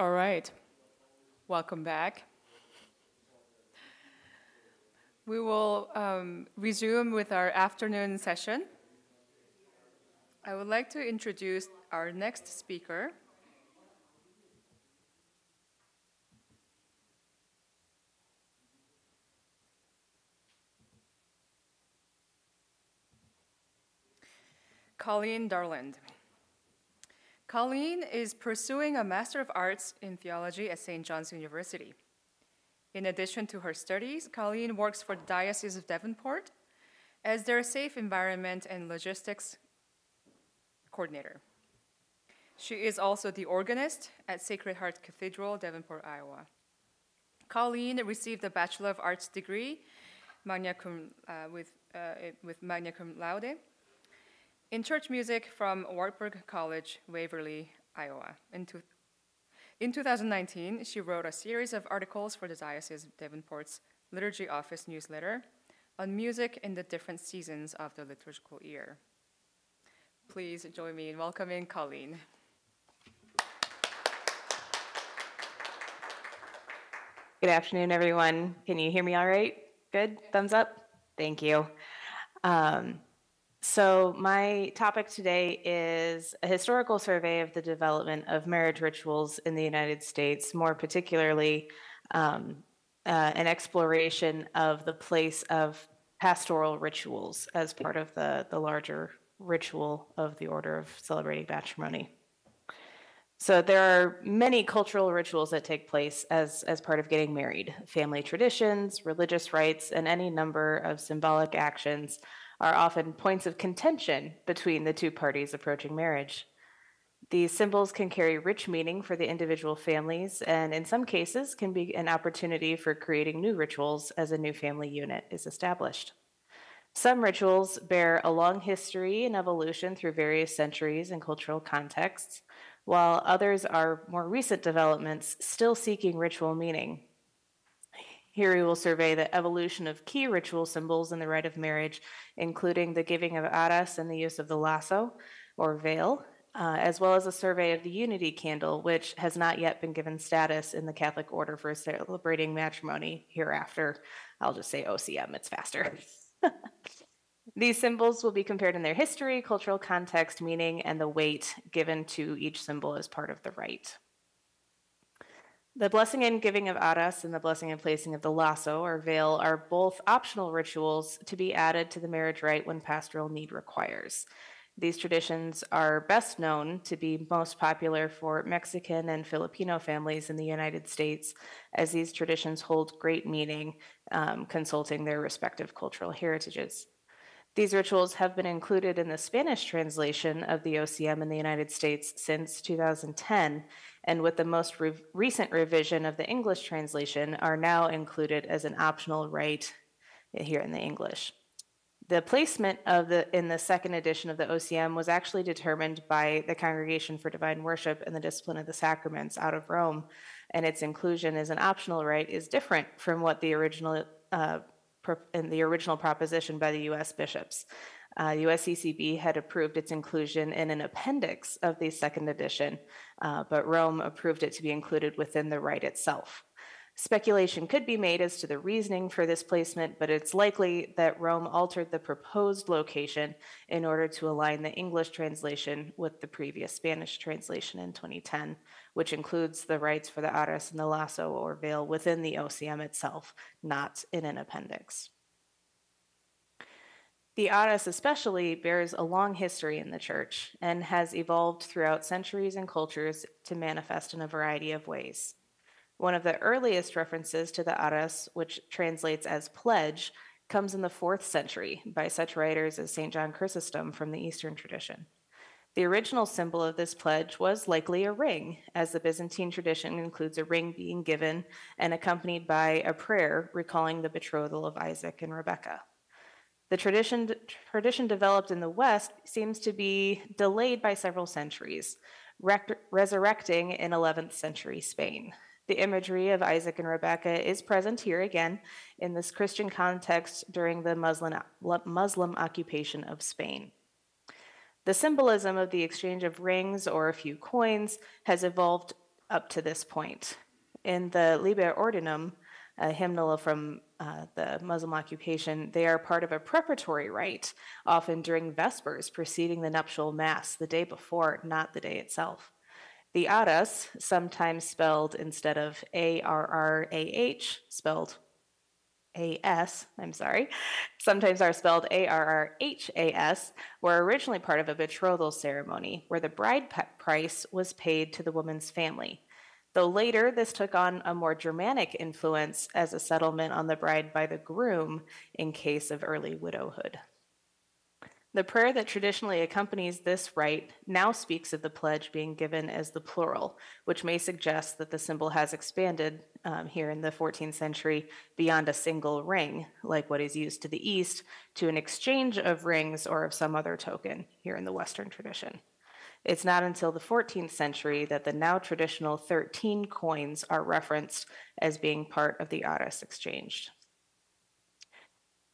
All right. Welcome back. We will um, resume with our afternoon session. I would like to introduce our next speaker. Colleen Darland. Colleen is pursuing a Master of Arts in Theology at St. John's University. In addition to her studies, Colleen works for the Diocese of Davenport as their safe environment and logistics coordinator. She is also the organist at Sacred Heart Cathedral, Davenport, Iowa. Colleen received a Bachelor of Arts degree magna cum, uh, with, uh, with magna cum laude in church music from Wartburg College, Waverly, Iowa. In, two, in 2019, she wrote a series of articles for the Diocese of Davenport's Liturgy Office newsletter on music in the different seasons of the liturgical year. Please join me in welcoming Colleen. Good afternoon, everyone. Can you hear me all right? Good? Thumbs up? Thank you. Um, so, my topic today is a historical survey of the development of marriage rituals in the United States, more particularly, um, uh, an exploration of the place of pastoral rituals as part of the, the larger ritual of the order of celebrating matrimony. So there are many cultural rituals that take place as, as part of getting married family traditions, religious rites, and any number of symbolic actions are often points of contention between the two parties approaching marriage. These symbols can carry rich meaning for the individual families, and in some cases, can be an opportunity for creating new rituals as a new family unit is established. Some rituals bear a long history and evolution through various centuries and cultural contexts, while others are more recent developments still seeking ritual meaning. Here we will survey the evolution of key ritual symbols in the rite of marriage, including the giving of arras and the use of the lasso or veil, uh, as well as a survey of the unity candle, which has not yet been given status in the Catholic order for celebrating matrimony hereafter. I'll just say OCM, it's faster. These symbols will be compared in their history, cultural context, meaning, and the weight given to each symbol as part of the rite. The blessing and giving of arras and the blessing and placing of the lasso or veil are both optional rituals to be added to the marriage rite when pastoral need requires. These traditions are best known to be most popular for Mexican and Filipino families in the United States, as these traditions hold great meaning, um, consulting their respective cultural heritages. These rituals have been included in the Spanish translation of the OCM in the United States since 2010, and with the most re- recent revision of the English translation, are now included as an optional rite here in the English. The placement of the in the second edition of the OCM was actually determined by the Congregation for Divine Worship and the Discipline of the Sacraments out of Rome, and its inclusion as an optional rite is different from what the original uh, in the original proposition by the U.S. bishops. Uh, USCCB had approved its inclusion in an appendix of the second edition, uh, but Rome approved it to be included within the rite itself. Speculation could be made as to the reasoning for this placement, but it's likely that Rome altered the proposed location in order to align the English translation with the previous Spanish translation in 2010, which includes the rites for the arras and the lasso or veil within the OCM itself, not in an appendix. The arras, especially, bears a long history in the church and has evolved throughout centuries and cultures to manifest in a variety of ways. One of the earliest references to the arras, which translates as pledge, comes in the fourth century by such writers as St. John Chrysostom from the Eastern tradition. The original symbol of this pledge was likely a ring, as the Byzantine tradition includes a ring being given and accompanied by a prayer recalling the betrothal of Isaac and Rebekah. The tradition, tradition developed in the West seems to be delayed by several centuries, rec- resurrecting in 11th century Spain. The imagery of Isaac and Rebekah is present here again in this Christian context during the Muslim, Muslim occupation of Spain. The symbolism of the exchange of rings or a few coins has evolved up to this point. In the Liber Ordinum, a hymnal from uh, the Muslim occupation, they are part of a preparatory rite, often during Vespers preceding the nuptial mass, the day before, not the day itself. The Arras, sometimes spelled instead of A R R A H, spelled A S, I'm sorry, sometimes are spelled A R R H A S, were originally part of a betrothal ceremony where the bride price was paid to the woman's family. Though later this took on a more Germanic influence as a settlement on the bride by the groom in case of early widowhood. The prayer that traditionally accompanies this rite now speaks of the pledge being given as the plural, which may suggest that the symbol has expanded um, here in the 14th century beyond a single ring, like what is used to the east, to an exchange of rings or of some other token here in the Western tradition. It's not until the 14th century that the now traditional 13 coins are referenced as being part of the Arras exchanged.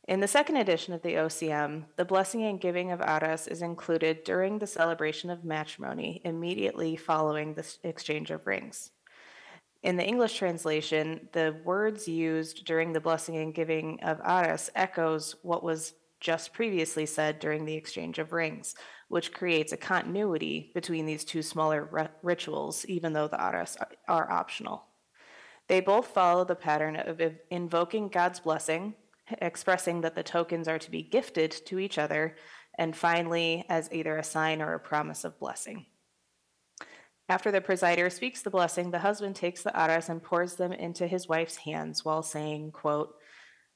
In the second edition of the OCM, the blessing and giving of Arras is included during the celebration of matrimony immediately following the exchange of rings. In the English translation, the words used during the blessing and giving of Arras echoes what was just previously said during the exchange of rings, which creates a continuity between these two smaller rituals, even though the arras are optional. They both follow the pattern of invoking God's blessing, expressing that the tokens are to be gifted to each other, and finally, as either a sign or a promise of blessing. After the presider speaks the blessing, the husband takes the arras and pours them into his wife's hands while saying, quote,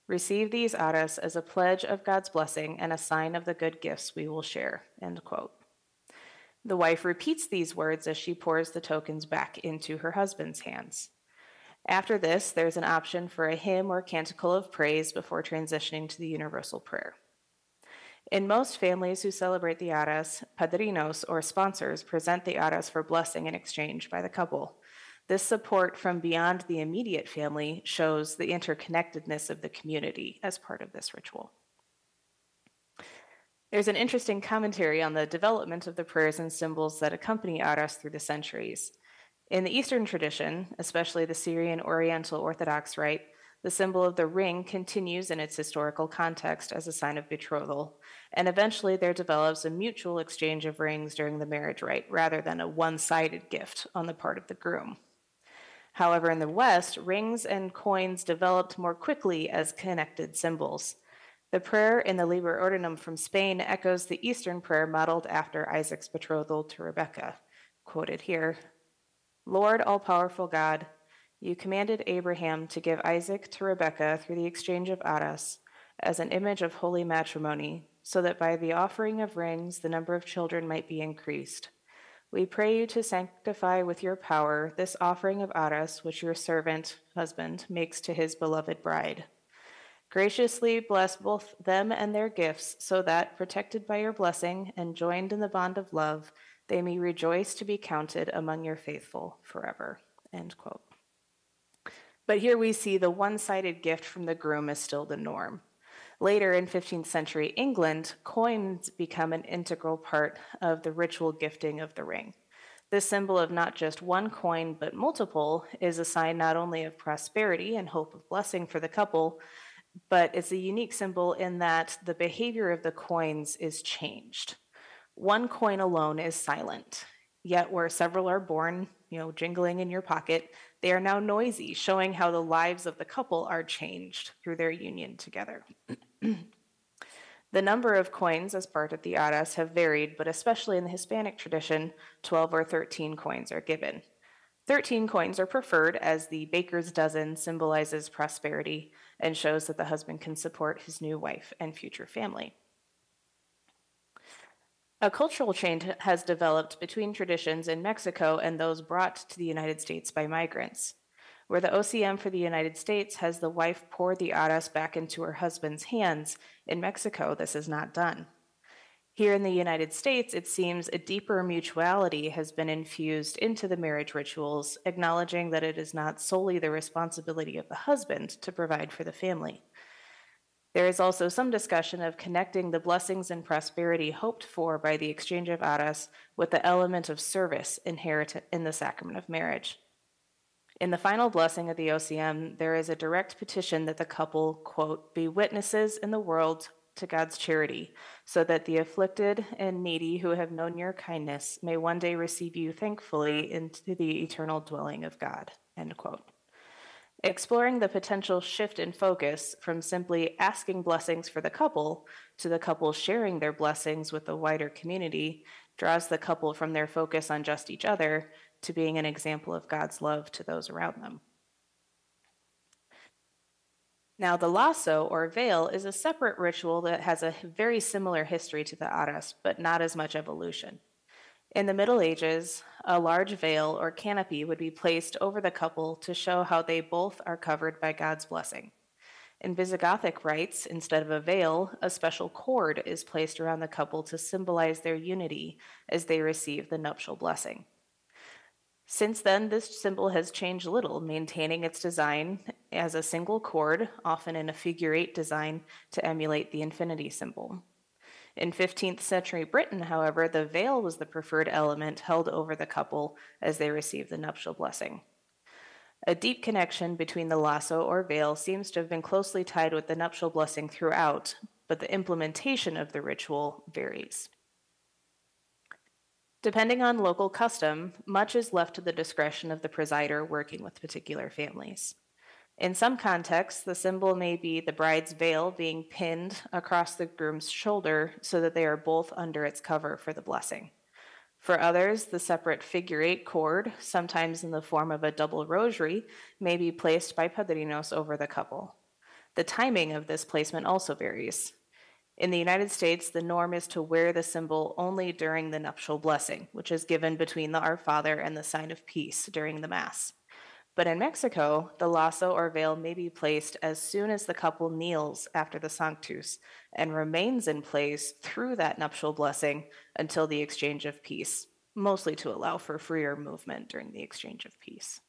Receive these arras as a pledge of God's blessing and a sign of the good gifts we will share. End quote. The wife repeats these words as she pours the tokens back into her husband's hands. After this, there's an option for a hymn or canticle of praise before transitioning to the universal prayer. In most families who celebrate the Arras, padrinos or sponsors present the Arras for blessing in exchange by the couple. This support from beyond the immediate family shows the interconnectedness of the community as part of this ritual. There's an interesting commentary on the development of the prayers and symbols that accompany Arras through the centuries. In the Eastern tradition, especially the Syrian Oriental Orthodox Rite, the symbol of the ring continues in its historical context as a sign of betrothal, and eventually there develops a mutual exchange of rings during the marriage rite rather than a one sided gift on the part of the groom. However, in the West, rings and coins developed more quickly as connected symbols. The prayer in the Liber Ordinum from Spain echoes the Eastern prayer modeled after Isaac's betrothal to Rebekah, quoted here Lord, all powerful God, you commanded Abraham to give Isaac to Rebekah through the exchange of Arras as an image of holy matrimony, so that by the offering of rings the number of children might be increased. We pray you to sanctify with your power this offering of Arras, which your servant, husband, makes to his beloved bride. Graciously bless both them and their gifts, so that, protected by your blessing and joined in the bond of love, they may rejoice to be counted among your faithful forever. End quote. But here we see the one sided gift from the groom is still the norm. Later in 15th century England, coins become an integral part of the ritual gifting of the ring. This symbol of not just one coin, but multiple, is a sign not only of prosperity and hope of blessing for the couple, but it's a unique symbol in that the behavior of the coins is changed. One coin alone is silent, yet where several are born, you know, jingling in your pocket, they are now noisy, showing how the lives of the couple are changed through their union together. the number of coins as part of the Arras have varied, but especially in the Hispanic tradition, 12 or 13 coins are given. 13 coins are preferred as the baker's dozen symbolizes prosperity and shows that the husband can support his new wife and future family. A cultural change has developed between traditions in Mexico and those brought to the United States by migrants. Where the OCM for the United States has the wife pour the arras back into her husband's hands, in Mexico this is not done. Here in the United States, it seems a deeper mutuality has been infused into the marriage rituals, acknowledging that it is not solely the responsibility of the husband to provide for the family. There is also some discussion of connecting the blessings and prosperity hoped for by the exchange of arras with the element of service inherent in the sacrament of marriage. In the final blessing of the OCM, there is a direct petition that the couple, quote, be witnesses in the world to God's charity, so that the afflicted and needy who have known your kindness may one day receive you thankfully into the eternal dwelling of God, end quote. Exploring the potential shift in focus from simply asking blessings for the couple to the couple sharing their blessings with the wider community draws the couple from their focus on just each other to being an example of God's love to those around them. Now, the lasso or veil is a separate ritual that has a very similar history to the arras, but not as much evolution. In the Middle Ages, a large veil or canopy would be placed over the couple to show how they both are covered by God's blessing. In Visigothic rites, instead of a veil, a special cord is placed around the couple to symbolize their unity as they receive the nuptial blessing. Since then, this symbol has changed little, maintaining its design as a single cord, often in a figure eight design, to emulate the infinity symbol. In 15th century Britain, however, the veil was the preferred element held over the couple as they received the nuptial blessing. A deep connection between the lasso or veil seems to have been closely tied with the nuptial blessing throughout, but the implementation of the ritual varies. Depending on local custom, much is left to the discretion of the presider working with particular families. In some contexts, the symbol may be the bride's veil being pinned across the groom's shoulder so that they are both under its cover for the blessing. For others, the separate figure eight cord, sometimes in the form of a double rosary, may be placed by padrinos over the couple. The timing of this placement also varies. In the United States, the norm is to wear the symbol only during the nuptial blessing, which is given between the Our Father and the sign of peace during the Mass. But in Mexico, the lasso or veil may be placed as soon as the couple kneels after the Sanctus and remains in place through that nuptial blessing until the exchange of peace, mostly to allow for freer movement during the exchange of peace.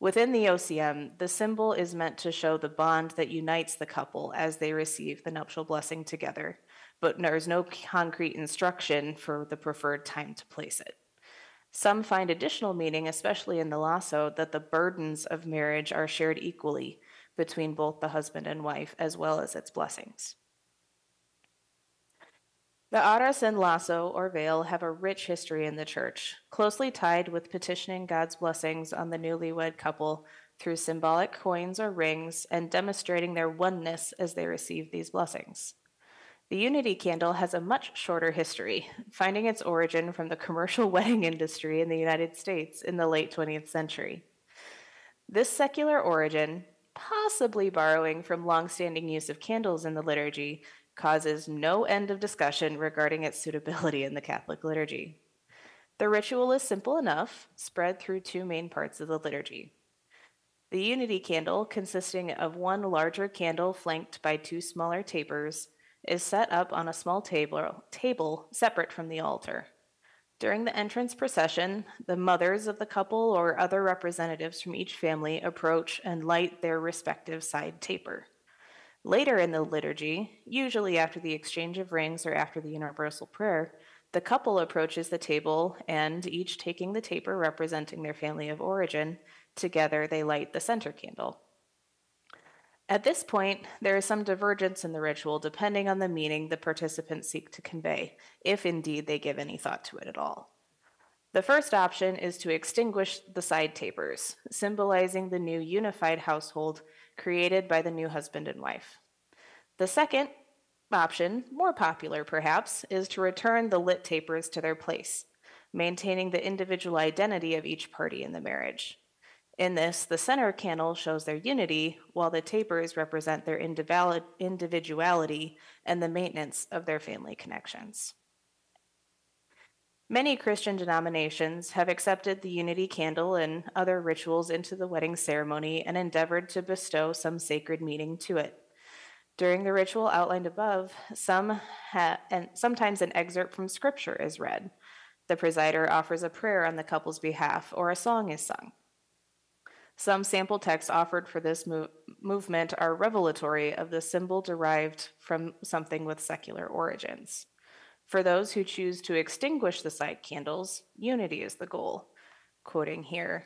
Within the OCM, the symbol is meant to show the bond that unites the couple as they receive the nuptial blessing together, but there is no concrete instruction for the preferred time to place it. Some find additional meaning, especially in the lasso, that the burdens of marriage are shared equally between both the husband and wife, as well as its blessings. The arras and lasso or veil have a rich history in the church, closely tied with petitioning God's blessings on the newlywed couple through symbolic coins or rings and demonstrating their oneness as they receive these blessings. The Unity candle has a much shorter history, finding its origin from the commercial wedding industry in the United States in the late 20th century. This secular origin, possibly borrowing from long-standing use of candles in the liturgy, causes no end of discussion regarding its suitability in the Catholic liturgy. The ritual is simple enough, spread through two main parts of the liturgy. The unity candle, consisting of one larger candle flanked by two smaller tapers, is set up on a small table, table separate from the altar. During the entrance procession, the mothers of the couple or other representatives from each family approach and light their respective side taper. Later in the liturgy, usually after the exchange of rings or after the universal prayer, the couple approaches the table and, each taking the taper representing their family of origin, together they light the center candle. At this point, there is some divergence in the ritual depending on the meaning the participants seek to convey, if indeed they give any thought to it at all. The first option is to extinguish the side tapers, symbolizing the new unified household created by the new husband and wife. The second option, more popular perhaps, is to return the lit tapers to their place, maintaining the individual identity of each party in the marriage. In this, the center candle shows their unity, while the tapers represent their individuality and the maintenance of their family connections. Many Christian denominations have accepted the unity candle and other rituals into the wedding ceremony and endeavored to bestow some sacred meaning to it. During the ritual outlined above, some ha- and sometimes an excerpt from scripture is read. The presider offers a prayer on the couple's behalf, or a song is sung. Some sample texts offered for this mo- movement are revelatory of the symbol derived from something with secular origins. For those who choose to extinguish the side candles, unity is the goal. Quoting here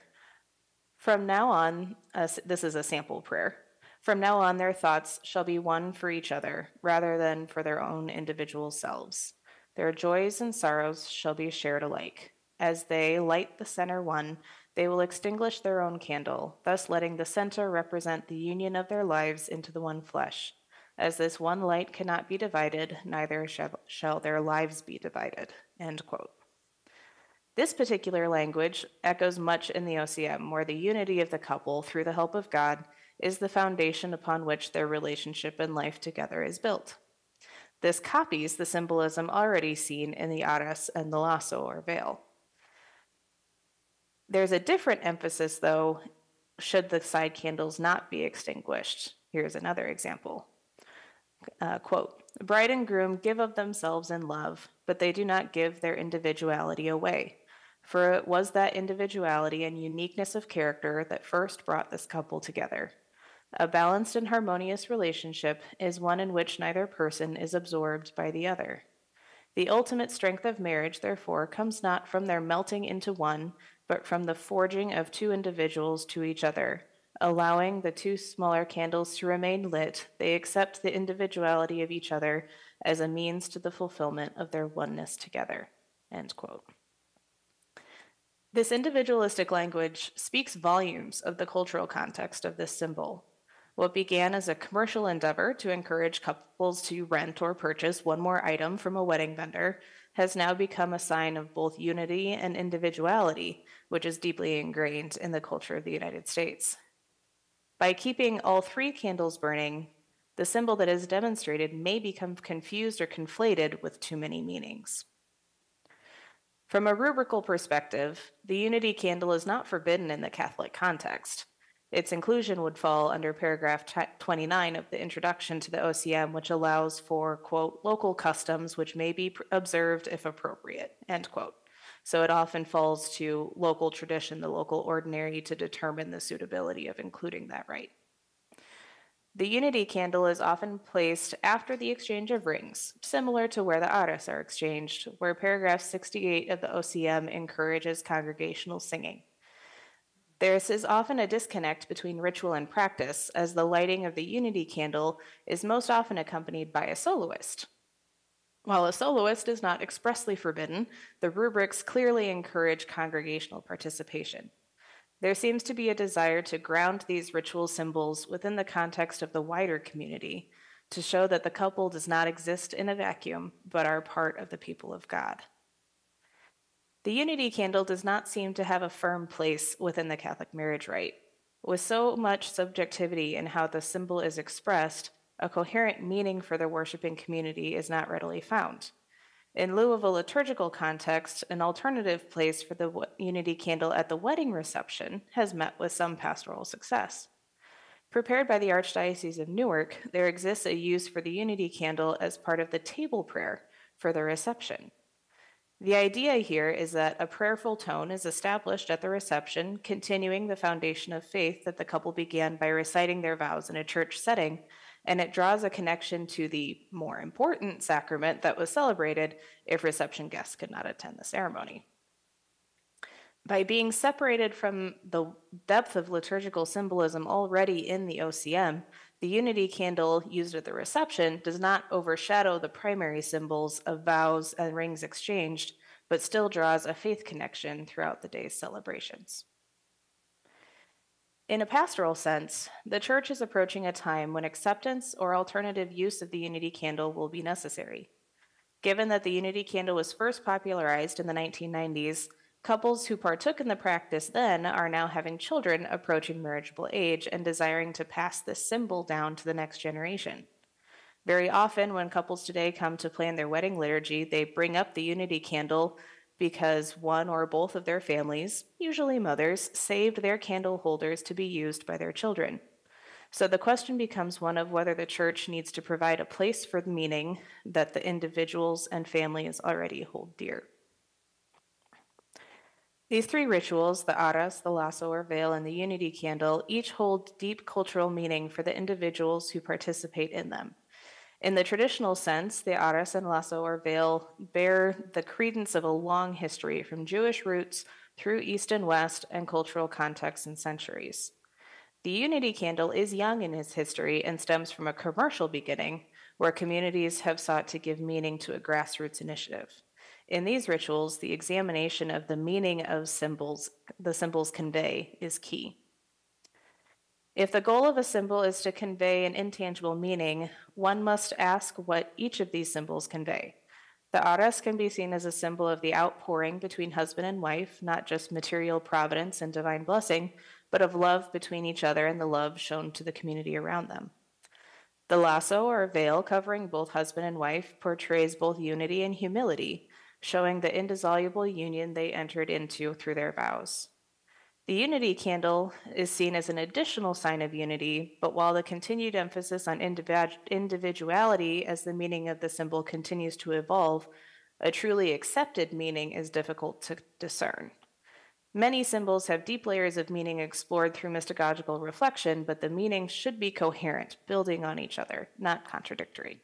From now on, uh, this is a sample prayer. From now on, their thoughts shall be one for each other, rather than for their own individual selves. Their joys and sorrows shall be shared alike. As they light the center one, they will extinguish their own candle, thus letting the center represent the union of their lives into the one flesh. As this one light cannot be divided, neither shall, their lives be divided. End quote. This particular language echoes much in the OCM, where the unity of the couple, through the help of God, is the foundation upon which their relationship and life together is built. This copies the symbolism already seen in the arras and the lasso or veil. There's a different emphasis, though, should the side candles not be extinguished. Here's another example. Uh, quote, Bride and groom give of themselves in love, but they do not give their individuality away. For it was that individuality and uniqueness of character that first brought this couple together. A balanced and harmonious relationship is one in which neither person is absorbed by the other. The ultimate strength of marriage, therefore, comes not from their melting into one, but from the forging of two individuals to each other. Allowing the two smaller candles to remain lit, they accept the individuality of each other as a means to the fulfillment of their oneness together. End quote. This individualistic language speaks volumes of the cultural context of this symbol what began as a commercial endeavor to encourage couples to rent or purchase one more item from a wedding vendor has now become a sign of both unity and individuality, which is deeply ingrained in the culture of the United States. By keeping all three candles burning, the symbol that is demonstrated may become confused or conflated with too many meanings. From a rubrical perspective, the unity candle is not forbidden in the Catholic context. Its inclusion would fall under paragraph 29 of the introduction to the OCM, which allows for, quote, local customs which may be observed if appropriate, end quote. So it often falls to local tradition, the local ordinary, to determine the suitability of including that right. The unity candle is often placed after the exchange of rings, similar to where the arras are exchanged, where paragraph 68 of the OCM encourages congregational singing. There is often a disconnect between ritual and practice, as the lighting of the unity candle is most often accompanied by a soloist. While a soloist is not expressly forbidden, the rubrics clearly encourage congregational participation. There seems to be a desire to ground these ritual symbols within the context of the wider community to show that the couple does not exist in a vacuum, but are part of the people of God. The unity candle does not seem to have a firm place within the Catholic marriage rite. With so much subjectivity in how the symbol is expressed, a coherent meaning for the worshiping community is not readily found. In lieu of a liturgical context, an alternative place for the unity candle at the wedding reception has met with some pastoral success. Prepared by the Archdiocese of Newark, there exists a use for the unity candle as part of the table prayer for the reception. The idea here is that a prayerful tone is established at the reception, continuing the foundation of faith that the couple began by reciting their vows in a church setting, and it draws a connection to the more important sacrament that was celebrated if reception guests could not attend the ceremony. By being separated from the depth of liturgical symbolism already in the OCM, the unity candle used at the reception does not overshadow the primary symbols of vows and rings exchanged, but still draws a faith connection throughout the day's celebrations. In a pastoral sense, the church is approaching a time when acceptance or alternative use of the unity candle will be necessary. Given that the unity candle was first popularized in the 1990s, Couples who partook in the practice then are now having children approaching marriageable age and desiring to pass this symbol down to the next generation. Very often, when couples today come to plan their wedding liturgy, they bring up the unity candle because one or both of their families, usually mothers, saved their candle holders to be used by their children. So the question becomes one of whether the church needs to provide a place for the meaning that the individuals and families already hold dear. These three rituals, the arras, the lasso or veil, and the unity candle, each hold deep cultural meaning for the individuals who participate in them. In the traditional sense, the arras and lasso or veil bear the credence of a long history from Jewish roots through East and West and cultural contexts and centuries. The Unity Candle is young in its history and stems from a commercial beginning where communities have sought to give meaning to a grassroots initiative. In these rituals, the examination of the meaning of symbols the symbols convey is key. If the goal of a symbol is to convey an intangible meaning, one must ask what each of these symbols convey. The arras can be seen as a symbol of the outpouring between husband and wife, not just material providence and divine blessing, but of love between each other and the love shown to the community around them. The lasso or veil covering both husband and wife portrays both unity and humility, showing the indissoluble union they entered into through their vows. The unity candle is seen as an additional sign of unity, but while the continued emphasis on individuality as the meaning of the symbol continues to evolve, a truly accepted meaning is difficult to discern. Many symbols have deep layers of meaning explored through mystagogical reflection, but the meaning should be coherent, building on each other, not contradictory.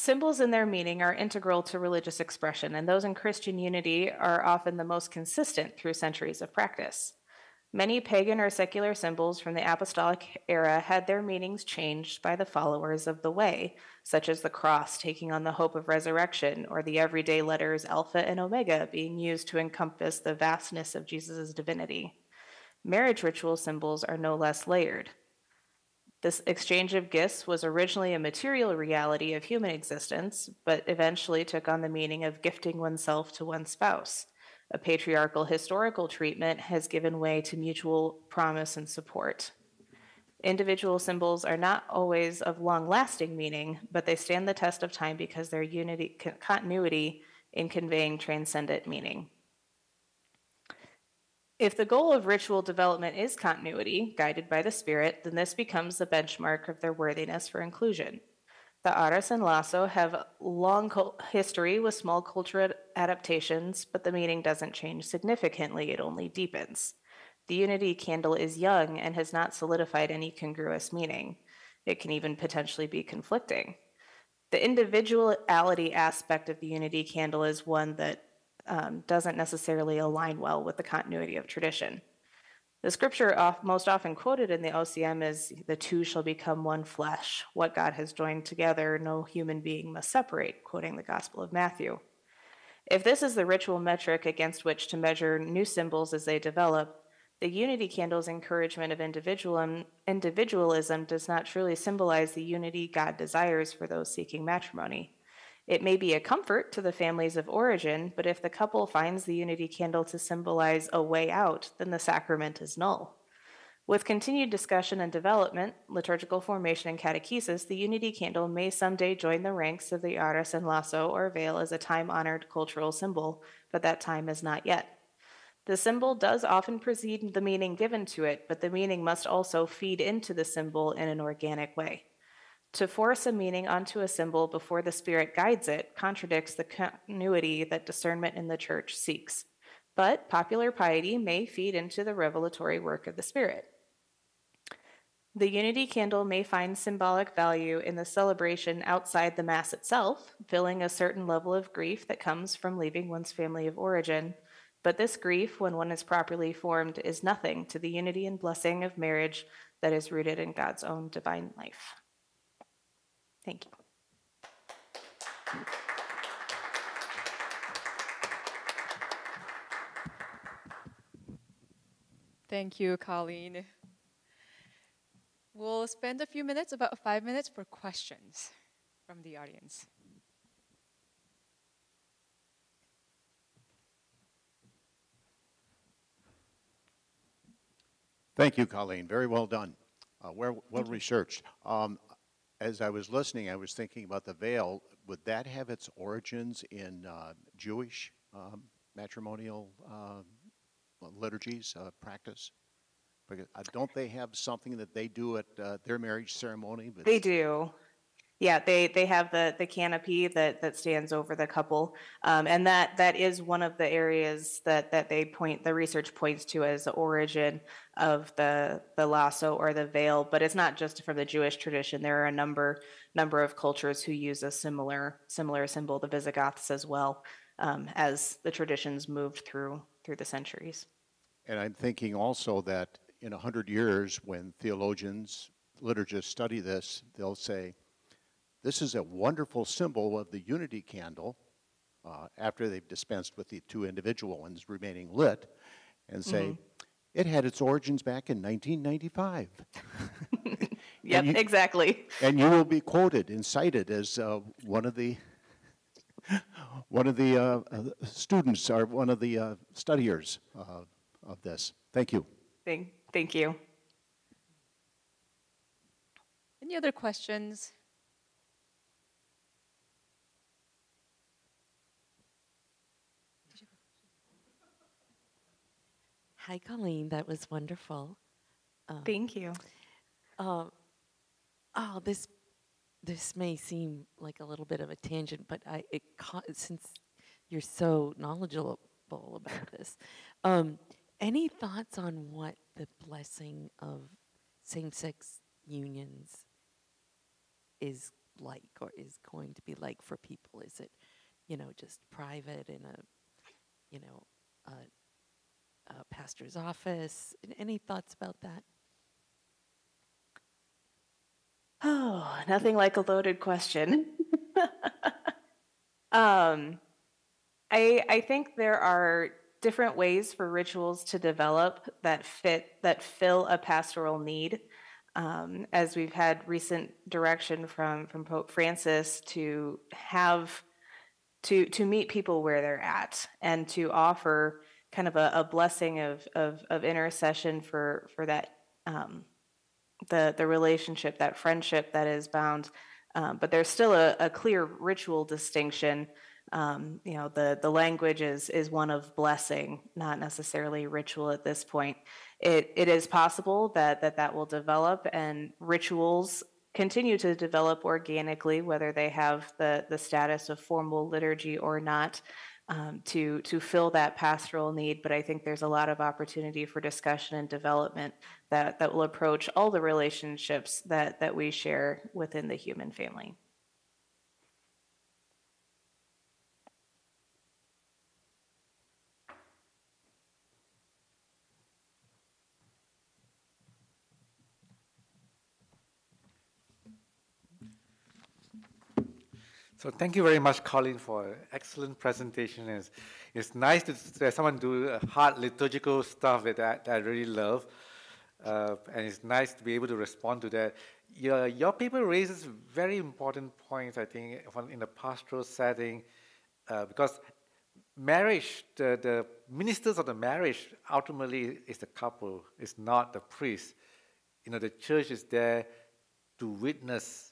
Symbols and their meaning are integral to religious expression, and those in Christian unity are often the most consistent through centuries of practice. Many pagan or secular symbols from the apostolic era had their meanings changed by the followers of the way, such as the cross taking on the hope of resurrection, or the everyday letters Alpha and Omega being used to encompass the vastness of Jesus' divinity. Marriage ritual symbols are no less layered. This exchange of gifts was originally a material reality of human existence, but eventually took on the meaning of gifting oneself to one's spouse a patriarchal historical treatment has given way to mutual promise and support. Individual symbols are not always of long lasting meaning, but they stand the test of time because their unity, continuity in conveying transcendent meaning. If the goal of ritual development is continuity, guided by the Spirit, then this becomes the benchmark of their worthiness for inclusion. The Arras and Lasso have long history with small cultural adaptations, but the meaning doesn't change significantly, it only deepens. The Unity candle is young and has not solidified any congruous meaning. It can even potentially be conflicting. The individuality aspect of the Unity candle is one that um, doesn't necessarily align well with the continuity of tradition. The scripture most often quoted in the OCM is the two shall become one flesh. What God has joined together, no human being must separate, quoting the Gospel of Matthew. If this is the ritual metric against which to measure new symbols as they develop, the unity candle's encouragement of individualism does not truly symbolize the unity God desires for those seeking matrimony. It may be a comfort to the families of origin, but if the couple finds the unity candle to symbolize a way out, then the sacrament is null. With continued discussion and development, liturgical formation, and catechesis, the unity candle may someday join the ranks of the arras and lasso or veil as a time honored cultural symbol, but that time is not yet. The symbol does often precede the meaning given to it, but the meaning must also feed into the symbol in an organic way. To force a meaning onto a symbol before the Spirit guides it contradicts the continuity that discernment in the church seeks. But popular piety may feed into the revelatory work of the Spirit. The unity candle may find symbolic value in the celebration outside the Mass itself, filling a certain level of grief that comes from leaving one's family of origin. But this grief, when one is properly formed, is nothing to the unity and blessing of marriage that is rooted in God's own divine life. Thank you. Thank you, Colleen. We'll spend a few minutes, about five minutes, for questions from the audience. Thank you, Colleen. Very well done. Uh, well, well researched. Um, as I was listening, I was thinking about the veil. Would that have its origins in uh, Jewish um, matrimonial uh, liturgies, uh, practice? Because don't they have something that they do at uh, their marriage ceremony? They do. Yeah, they, they have the, the canopy that, that stands over the couple. Um, and that, that is one of the areas that, that they point, the research points to as the origin of the, the lasso or the veil. But it's not just from the Jewish tradition. There are a number, number of cultures who use a similar, similar symbol, the Visigoths as well. um, as the traditions moved through through the centuries. And I'm thinking also that in a hundred years, when theologians, liturgists study this, they'll say, this is a wonderful symbol of the unity candle uh, after they've dispensed with the two individual ones remaining lit and say, mm-hmm. it had its origins back in 1995. yep, you, exactly. And you will be quoted and cited as uh, one of the one of the uh, uh students or one of the uh, studiers uh, of this. Thank you. Thank, thank you. Any other questions? Hi, Colleen. That was wonderful. Um, Thank you. Um, oh, this this may seem like a little bit of a tangent, but I it since you're so knowledgeable about this, um, any thoughts on what the blessing of same-sex unions is like, or is going to be like for people? Is it, you know, just private in a, you know, a uh, pastor's office. Any thoughts about that? Oh, nothing like a loaded question. um, I I think there are different ways for rituals to develop that fit that fill a pastoral need. Um, as we've had recent direction from from Pope Francis to have to to meet people where they're at and to offer kind of a, a blessing of, of, of intercession for for that um, the the relationship, that friendship that is bound. Um, but there's still a, a clear ritual distinction. Um, you know, the the language is is one of blessing, not necessarily ritual at this point. It it is possible that that that will develop, and rituals continue to develop organically, whether they have the the status of formal liturgy or not um, to to fill that pastoral need. But I think there's a lot of opportunity for discussion and development that that will approach all the relationships that that we share within the human family. So thank you very much, Colleen, for an excellent presentation. It's, it's nice to have someone do hard liturgical stuff that, that I really love. Uh, and it's nice to be able to respond to that. Your, your paper raises very important points, I think, in the pastoral setting, uh, because marriage, the, the ministers of the marriage ultimately is the couple, it's not the priest. You know, the church is there to witness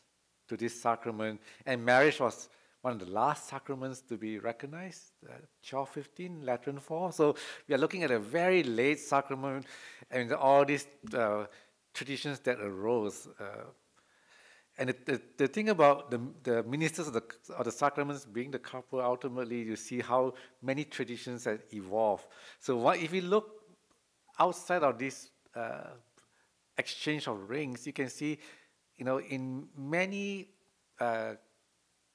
to this sacrament. And marriage was one of the last sacraments to be recognized, uh, 1215, Lateran IV. So we are looking at a very late sacrament and all these uh, traditions that arose. Uh, and the, the, the, thing about the, the ministers of the, of the sacraments being the couple, ultimately, you see how many traditions have evolved. So what, if you look outside of this uh, exchange of rings, you can see you know, in many uh,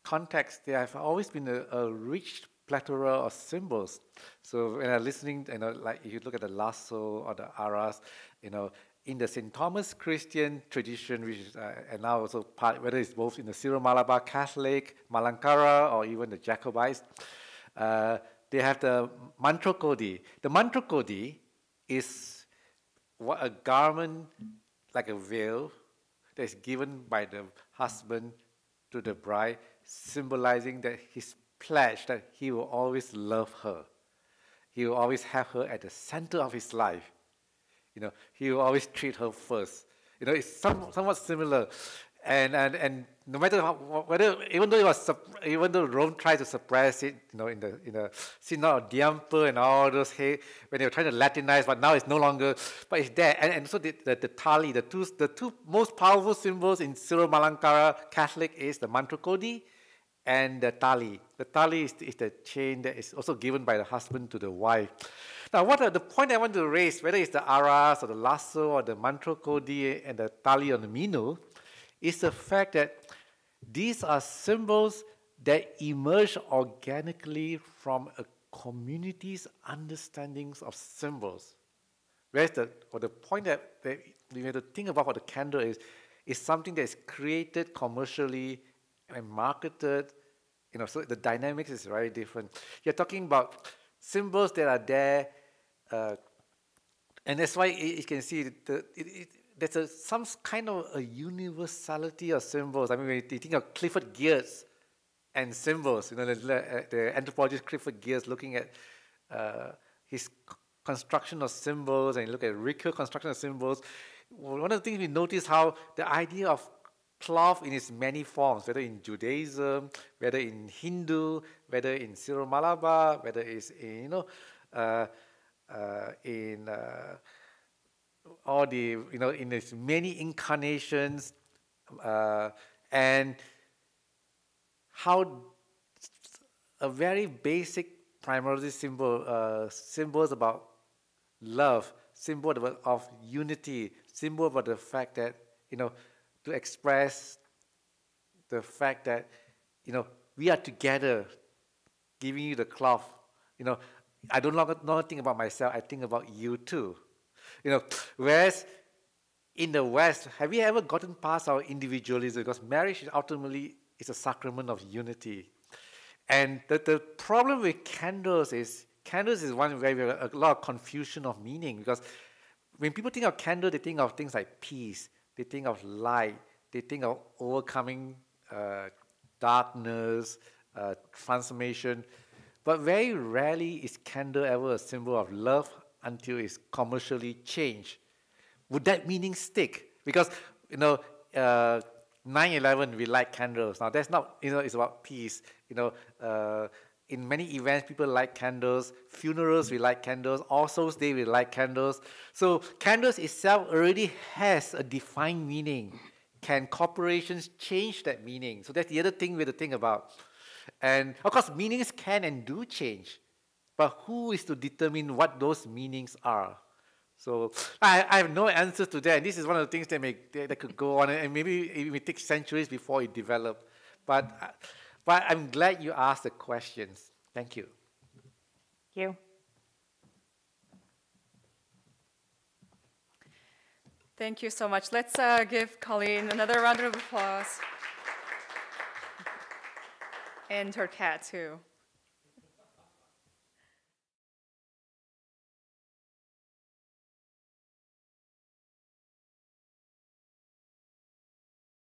contexts, there have always been a, a, rich plethora of symbols. So when I'm listening, you know, like if you look at the lasso or the arras, you know, in the St. Thomas Christian tradition, which is, uh, and now also part, whether it's both in the Syro-Malabar Catholic, Malankara, or even the Jacobites, uh, they have the manthrakodi. The manthrakodi is what a garment like a veil that is given by the husband to the bride, symbolizing that his pledge that he will always love her. He will always have her at the center of his life. You know, he will always treat her first. You know, it's some, somewhat similar and and and no matter how, whether even though it was even though Rome tried to suppress it, you know, in the in the Synod of Diamper and all those hey, when they were trying to Latinize, but now it's no longer, but it's there. And, and so the, the, the tali, the two the two most powerful symbols in Syro Malankara Catholic is the manthrakodi and the tali. The tali is, is the chain that is also given by the husband to the wife. Now, what are the point I want to raise, whether it's the arras or the lasso or the manthrakodi and the tali on the minu, is the fact that these are symbols that emerge organically from a community's understandings of symbols. Whereas the, or the point that, that we have to think about for the candle is, is something that is created commercially and marketed, you know, so the dynamics is very different. You're talking about symbols that are there, uh, and that's why you can see the, it, it, there's a, some kind of a universality of symbols. I mean, when you think of Clifford Geertz and symbols, you know, the, the anthropologist Clifford Geertz looking at uh, his construction of symbols and look at Ricoeur construction of symbols, one of the things we notice how the idea of cloth in its many forms, whether in Judaism, whether in Hindu, whether in Syro-Malabar, whether it's in, you know, uh, uh, in uh, all the, you know, in its many incarnations, uh, and how a very basic primary symbol, uh, symbols about love, symbol of, of unity, symbol about the fact that, you know, to express the fact that, you know, we are together, giving you the cloth. You know, I don't not think about myself, I think about you too. You know, whereas in the West, have we ever gotten past our individualism? Because marriage ultimately is a sacrament of unity. And the, the problem with candles is candles is one where we have a lot of confusion of meaning because when people think of candle, they think of things like peace, they think of light, they think of overcoming uh, darkness, uh, transformation. But very rarely is candle ever a symbol of love until it's commercially changed. Would that meaning stick? Because, you know, uh, 9-11, we light candles. Now, that's not, you know, it's about peace. You know, uh, in many events, people light candles. Funerals, we light candles. All Souls Day, we light candles. So candles itself already has a defined meaning. Can corporations change that meaning? So that's the other thing we have to think about. And of course, meanings can and do change. But who is to determine what those meanings are? So I, I have no answers to that. And this is one of the things that, may, that, that could go on, and maybe it may take centuries before it develop. But but I'm glad you asked the questions. Thank you. Thank you. Thank you so much. Let's uh, give Colleen another round of applause. and her cat, too.